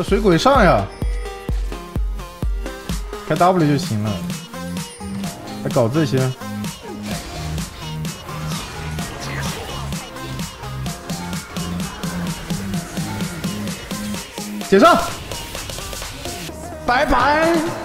这水鬼上呀！开 W 就行了，还搞这些。解散，拜拜。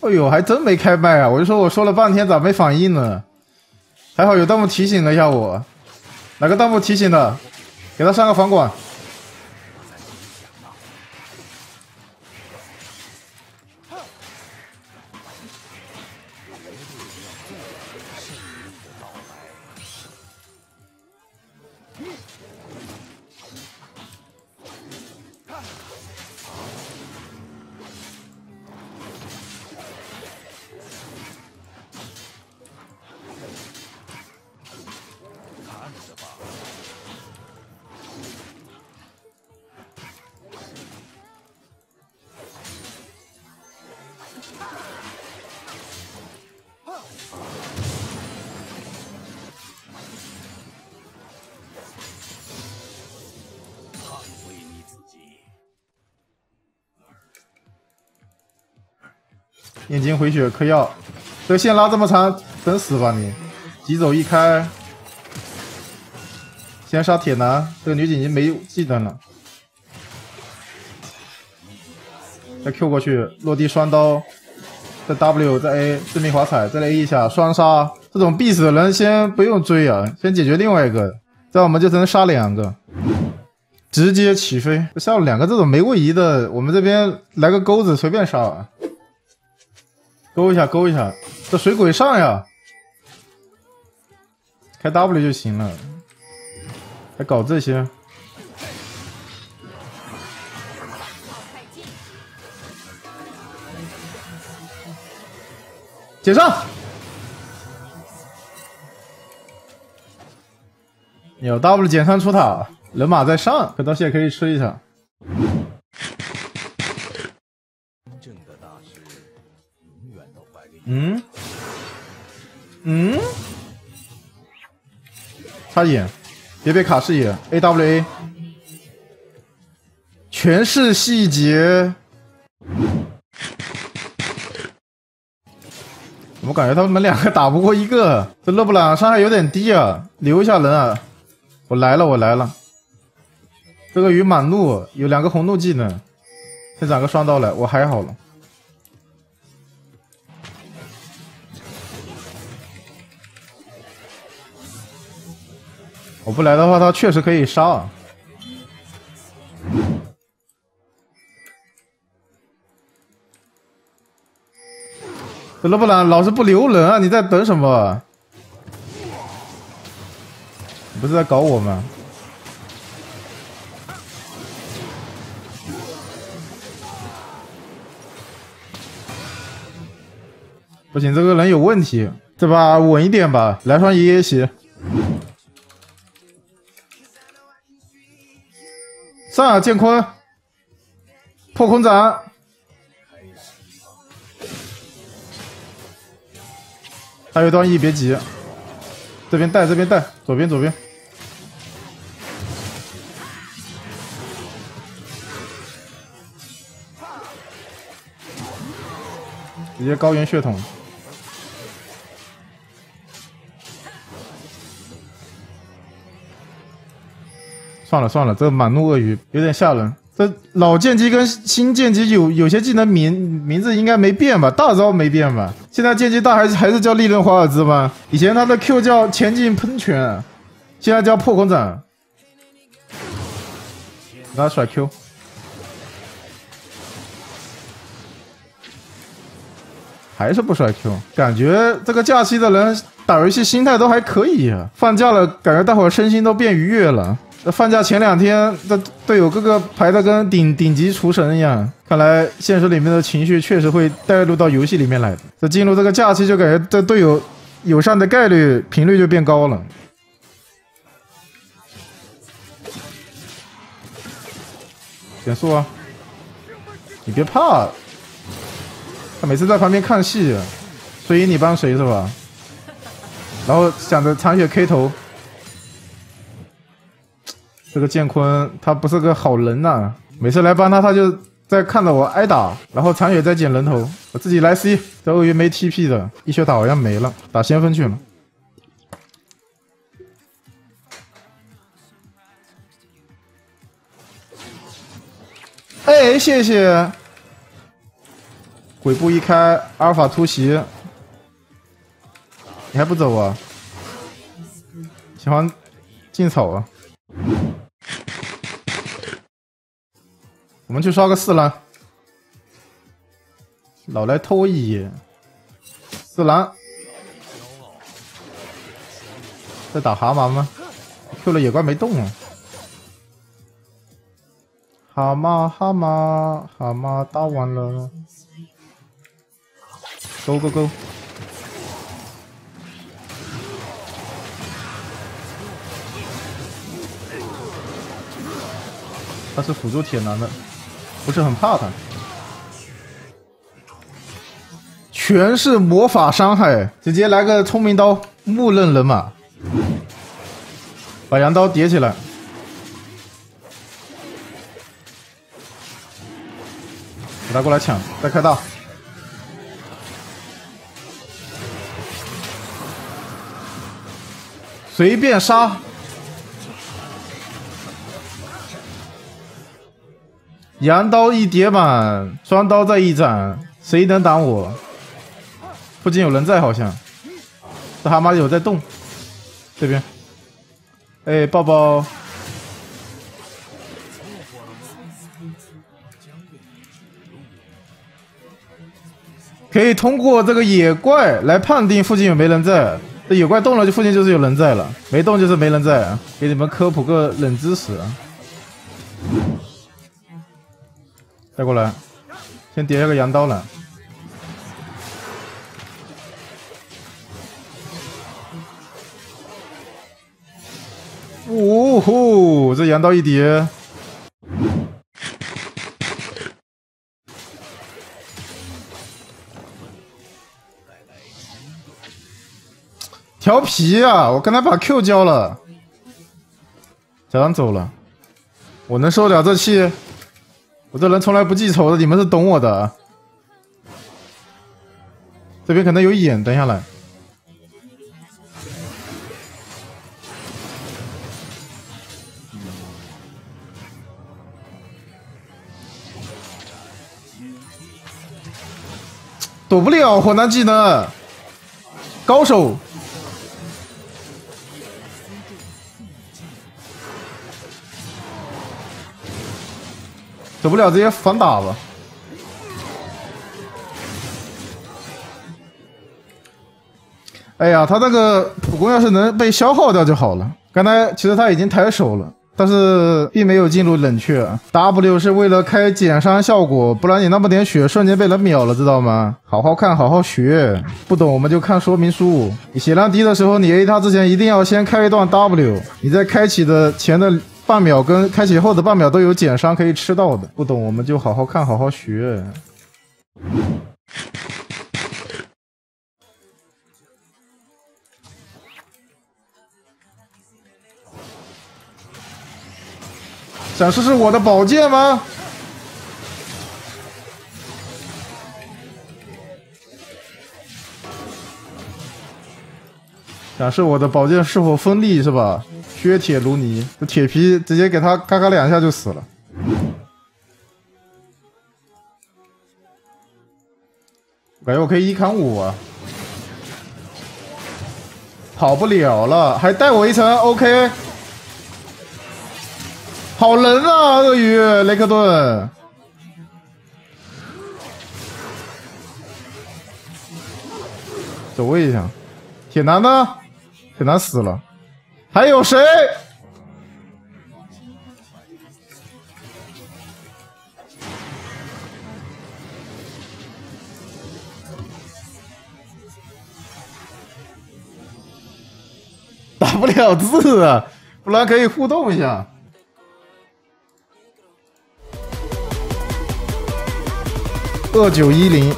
哎呦，还真没开麦啊！我就说我说了半天咋没反应呢？还好有弹幕提醒了一下我，哪个弹幕提醒的？给他上个房管。眼睛回血嗑药，这线拉这么长，等死吧你！急走一开，先杀铁男，这个女警已经没技能了。再 Q 过去，落地双刀，再 W 再 A 致命华彩，再来 A 一下双杀。这种必死的人先不用追啊，先解决另外一个，这样我们就只能杀两个，直接起飞。下路两个这种没位移的，我们这边来个钩子随便杀。啊勾一下，勾一下，这水鬼上呀！开 W 就行了，还搞这些，解上！有 W 减三出塔，人马在上，可到现在可以吃一下。嗯，嗯，插眼，别被卡视野，A W A，全是细节。我感觉他们两个打不过一个，这勒布朗伤害有点低啊，留一下人啊！我来了，我来了。这个鱼满怒，有两个红怒技能，先攒个双刀来，我还好了。我不来的话，他确实可以杀。这勒布朗老是不留人啊！你在等什么？不是在搞我吗？不行，这个人有问题，这把稳一点吧，来双爷爷鞋。上剑坤，破空斩，还有段 E，别急，这边带，这边带，左边，左边，直接高原血统，算了算了，这满怒鳄鱼有点吓人。这老剑姬跟新剑姬有有些技能名名字应该没变吧？大招没变吧？现在剑姬大还是还是叫利刃华尔兹吗？以前他的 Q 叫前进喷泉，现在叫破空斩。他甩 Q，还是不甩 Q，感觉这个假期的人打游戏心态都还可以啊。放假了，感觉大伙身心都变愉悦了。这放假前两天，这队友个个排的跟顶顶级厨神一样。看来现实里面的情绪确实会带入到游戏里面来。这进入这个假期，就感觉这队友友善的概率频率就变高了。减速啊！你别怕，他每次在旁边看戏，所以你帮谁是吧？然后想着残血 K 头。这个建坤他不是个好人呐，每次来帮他，他就在看着我挨打，然后残血在捡人头，我自己来 C，这鳄鱼没 TP 的，一血打好像没了，打先锋去了。哎，谢谢。鬼步一开，阿尔法突袭，你还不走啊？喜欢进草啊？我们去刷个四蓝，老来偷一眼。四蓝在打蛤蟆吗？Q 了野怪没动啊！蛤蟆蛤蟆蛤蟆打完了，Go Go Go！他是辅助铁男的。不是很怕他，全是魔法伤害，直接来个聪明刀，木刃人马，把羊刀叠起来，给他过来抢，再开大，随便杀。羊刀一叠满，双刀再一斩，谁能挡我？附近有人在，好像这蛤蟆有在动。这边，哎，抱抱，可以通过这个野怪来判定附近有没人在。这野怪动了，就附近就是有人在了；没动就是没人在。给你们科普个冷知识。啊带过来，先叠一个羊刀了。呜呼，这羊刀一叠，调皮啊！我刚才把 Q 交了，假装走了，我能受得了这气？我这人从来不记仇的，你们是懂我的。这边可能有眼，等下来。躲不了火男技能，高手。走不了，直接反打吧。哎呀，他那个普攻要是能被消耗掉就好了。刚才其实他已经抬手了，但是并没有进入冷却。W 是为了开减伤效果，不然你那么点血瞬间被人秒了，知道吗？好好看，好好学。不懂我们就看说明书。你血量低的时候，你 A 他之前一定要先开一段 W。你在开启的前的。半秒跟开启后的半秒都有减伤可以吃到的，不懂我们就好好看，好好学。想试试我的宝剑吗？想试我的宝剑是否锋利是吧？削铁如泥，这铁皮直接给他嘎嘎两下就死了。感觉我可以一砍五啊，跑不了了，还带我一层，OK，好人啊，鳄鱼雷克顿，走位一下，铁男呢？铁男死了，还有谁？打不了字啊，不然可以互动一下。二九一零。